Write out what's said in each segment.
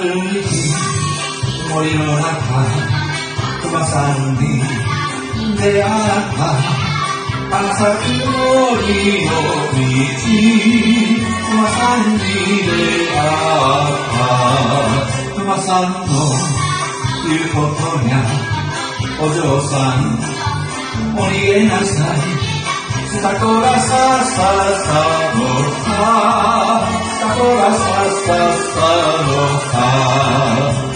하늘을 머리는 아파. 그만 싸는니 내 아파. 반사그머리 어디지. 그만 싸는니 내 아파. 그만 싸는 너 일포터냐? 어저산 오니게 난사이 스타코라 사사사. サのサ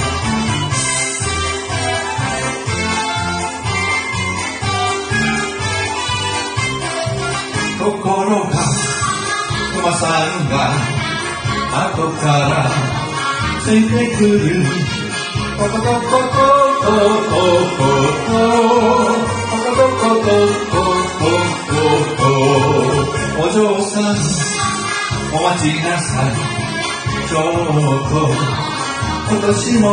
ところが熊さんが後からついてくる。コココココココココココココお嬢さんお待ちなさい。今年も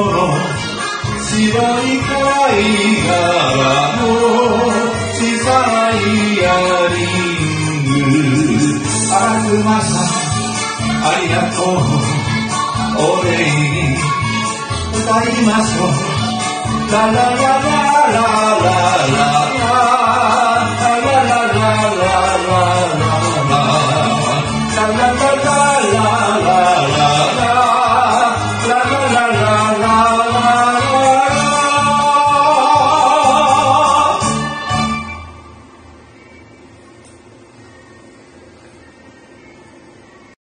白いからの小さいイヤリング悪まさんありがとう。お礼に歌いましょう。ラララララララ。